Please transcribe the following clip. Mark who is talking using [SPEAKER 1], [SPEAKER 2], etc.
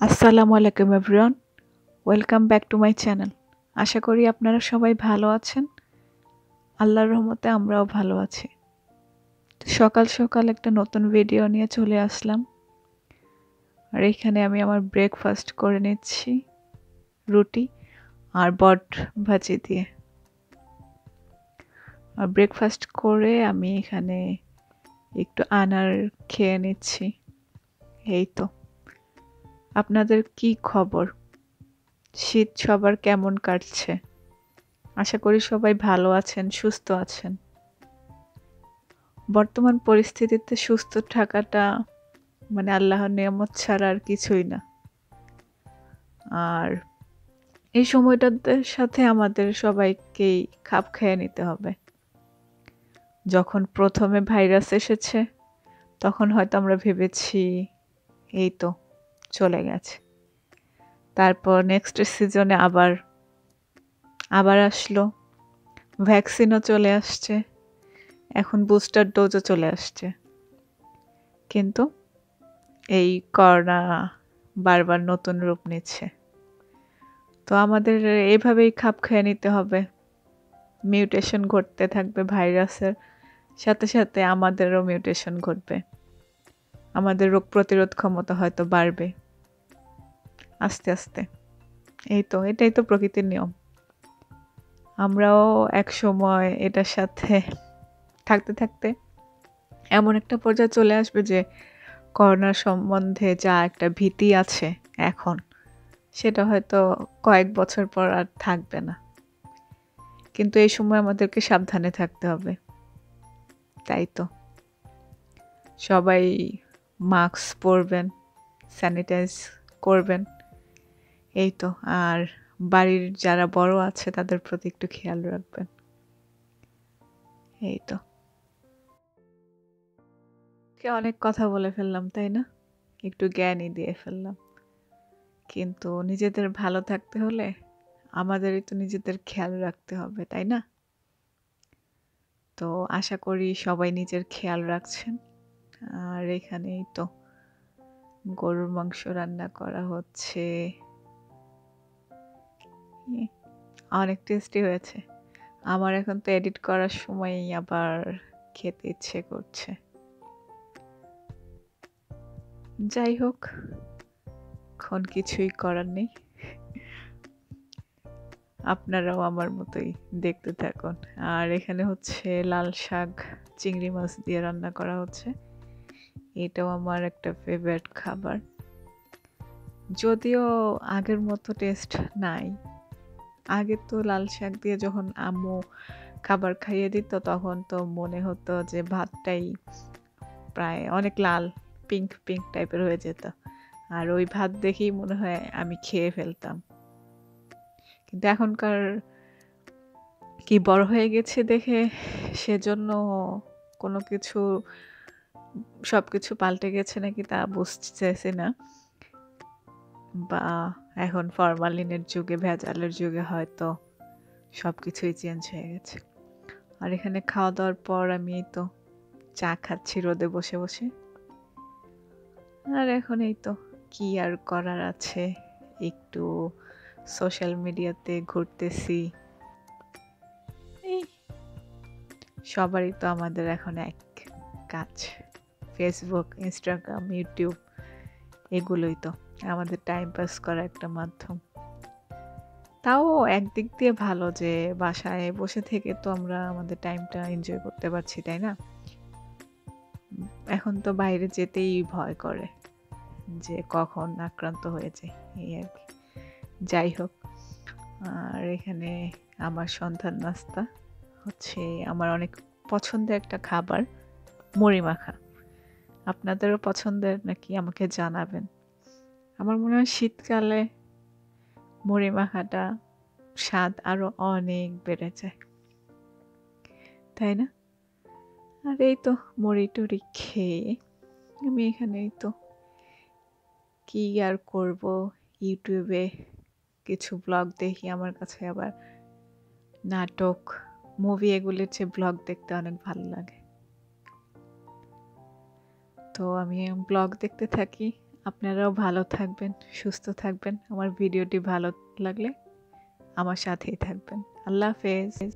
[SPEAKER 1] আসসালামু আলাইকুম everyone welcome back to my channel আশা করি আপনারা সবাই ভালো আছেন। আল্লাহর রহমতে আমরাও ভালো আছি। সকাল সকাল একটা নতুন ভিডিও নিয়ে চলে আসলাম। আর এখানে আমি আমার ব্রেকফাস্ট করে নিচ্ছি, রুটি আর বট ভাজি দিয়ে। আর ব্রেকফাস্ট করে আমি এখানে একটু আনার খেয়ে নিচ্ছি। এই তো। আপনাদের কি খবর? শীত সবার কেমন কাটছে? আশা করি সবাই ভালো আছেন, সুস্থ আছেন। বর্তমান পরিস্থিতিতে সুস্থ থাকাটা মানে আল্লাহর নিয়ামত ছাড়া আর কিছুই না। আর এই সময়টার সাথে আমাদের সবাইকেই খাপ খেয়ে নিতে হবে। যখন প্রথমে ভাইরাস এসেছে, তখন হয়তো আমরা ভেবেছি, এই তো চলে গেছে। তারপর নেক্সট সিজনে আবার আবার আসলো। ভ্যাকসিনও চলে আসছে। এখন বুস্টার ডোজও চলে আসছে। কিন্তু এই করোনা বারবার নতুন রূপ নিচ্ছে। তো আমাদের এভাবেই খাপ খেয়ে নিতে হবে। মিউটেশন ঘটতে থাকবে ভাইরাসের। সাথে সাথে আমাদেরও মিউটেশন ঘটবে। আমাদের রোগ প্রতিরোধ ক্ষমতা হয়তো বাড়বে। আস্তে আস্তে। এই তো, এটাই তো প্রকৃতির নিয়ম। আমরাও এক সময় এটার সাথে থাকতে থাকতে এমন একটা পর্যায়ে চলে আসবে যে করোনার সম্বন্ধে যা একটা ভীতি আছে এখন, সেটা হয়তো কয়েক বছর পর আর থাকবে না। কিন্তু এই সময় আমাদেরকে সাবধানে থাকতে হবে। তাই তো। সবাই মাস্ক পরবেন, স্যানিটাইজ করবেন। এই তো, আর বাড়ির যারা বড় আছে তাদের প্রতি একটু খেয়াল রাখবেন। এই তো। অনেক কথা বলে ফেললাম, তাই না? একটু জ্ঞানই দিয়ে ফেললাম। কিন্তু নিজেদের ভালো থাকতে হলে আমাদেরই তো নিজেদের খেয়াল রাখতে হবে, তাই না? তো আশা করি সবাই নিজের খেয়াল রাখছেন। আর এখানেই তো গরুর মাংস রান্না করা হচ্ছে। অনেক টেস্টি হয়েছে। আমার এখন তো এডিট করার সময়ই আবার খেতে ইচ্ছে করছে। যাই হোক, এখন কিছুই করার নেই। আপনারাও আমার মতোই দেখতে থাকুন। আর এখানে হচ্ছে লাল শাক, চিংড়ি মাছ দিয়ে রান্না করা হচ্ছে। এটাও আমার একটা ফেভারিট খাবার। যদিও আগের মতো টেস্ট নাই। আগে তো লাল শাক দিয়ে যখন আম্মু খাবার খাইয়ে দিত, তখন তো মনে হতো যে ভাতটাই প্রায় অনেক লাল পিঙ্ক পিঙ্ক টাইপের হয়ে যেত। আর ওই ভাত দেখেই মনে হয় আমি খেয়ে ফেলতাম। কিন্তু এখনকার কি বড় হয়ে গেছে দেখে সেজন্য কোনো কিছু সব কিছু পাল্টে গেছে নাকি তা বুঝতেছি না। বা এখন ফরমালিনের যুগে, ভেজালের যুগে হয়তো সব কিছুই চেঞ্জ হয়ে গেছে। আর এখানে খাওয়া দাওয়ার পর আমি এই তো চা খাচ্ছি রোদে বসে বসে। আর এখন এই তো কি আর করার আছে? একটু সোশ্যাল মিডিয়াতে ঘুরতেছি। এই, সবারই তো আমাদের এখন এক কাজ। ফেসবুক ইনস্টাগ্রাম ইউটিউব এগুলোই তো। আমাদের টাইম পাস করা একটা মাধ্যম। তাও একদিক দিয়ে ভালো যে বাসায় বসে থেকে তো আমরা আমাদের টাইমটা এনজয় করতে পারছি, তাই না? এখন তো বাইরে যেতেই ভয় করে যে কখন আক্রান্ত হয়েছে এই আর কি। যাই হোক, আর এখানে আমার সন্ধান নাস্তা হচ্ছে আমার অনেক পছন্দের একটা খাবার, মুড়ি মাখা। আপনাদেরও পছন্দের নাকি আমাকে জানাবেন। আমার মনে হয় শীতকালে মুড়ি মাখাটা স্বাদ আরও অনেক বেড়ে যায়। তাই না? আর এই তো মুড়ি টুড়ি খেয়ে আমি এখানে এই তো কি আর করব? ইউটিউবে কিছু ব্লগ দেখি, আমার কাছে আবার নাটক মুভি এগুলির চেয়ে ব্লগ দেখতে অনেক ভালো লাগে। তো আমি ব্লগ দেখতে থাকি। আপনারাও ভালো থাকবেন সুস্থ থাকবেন। আমার ভিডিওটি ভালো লাগলে আমার সাথেই থাকবেন। আল্লাহ হাফেজ।